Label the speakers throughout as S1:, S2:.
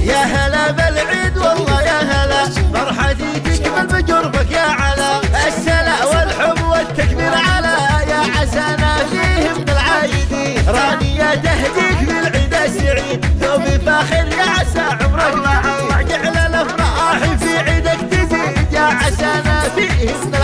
S1: يا هلا بالعيد والله يا هلا. فرحتي تكمل بقربك يا علا. السلا والحب والتكبير على يا عسانا. فيهم العايدين رانية تهديك للعيد السعيد. ثوبي فاخر يا عسى عمرك بعيد اجعل الأفراح في عيدك تزيد يا عسانا. فيهم العايدين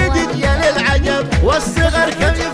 S1: I'll you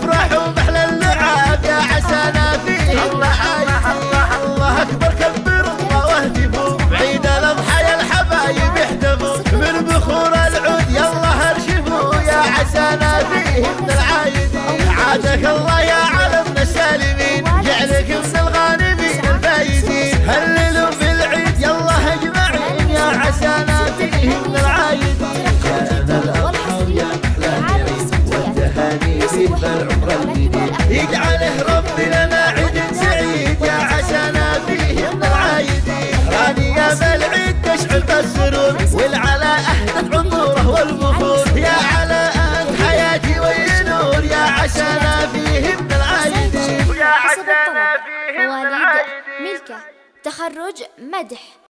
S1: الجديد يجعله ربي لنا عيد سعيد يا عسانا فيه من العايدين رانية بالعيد تشعل بالسرور والعلاء اهدت عطوره والبخور يا علاء انت حياتي والنور يا عسانا فيه من العايدين
S2: حسب الطلب مواليد ملكة. تخرج مدح.